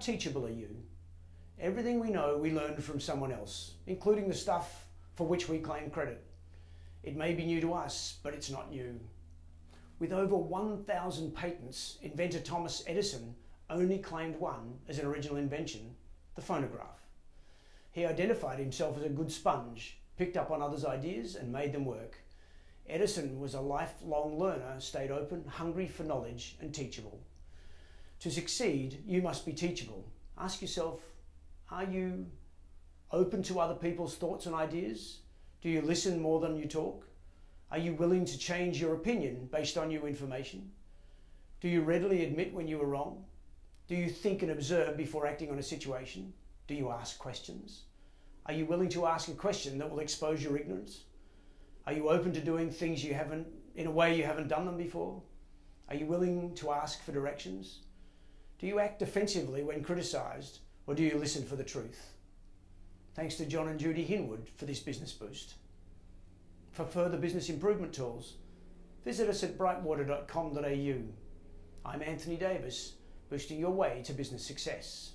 teachable are you? Everything we know we learned from someone else, including the stuff for which we claim credit. It may be new to us, but it's not new. With over 1,000 patents, inventor Thomas Edison only claimed one as an original invention, the phonograph. He identified himself as a good sponge, picked up on others' ideas and made them work. Edison was a lifelong learner, stayed open, hungry for knowledge and teachable. To succeed, you must be teachable. Ask yourself, are you open to other people's thoughts and ideas? Do you listen more than you talk? Are you willing to change your opinion based on new information? Do you readily admit when you are wrong? Do you think and observe before acting on a situation? Do you ask questions? Are you willing to ask a question that will expose your ignorance? Are you open to doing things you haven't, in a way you haven't done them before? Are you willing to ask for directions? Do you act defensively when criticised or do you listen for the truth? Thanks to John and Judy Hinwood for this business boost. For further business improvement tools, visit us at brightwater.com.au. I'm Anthony Davis, boosting your way to business success.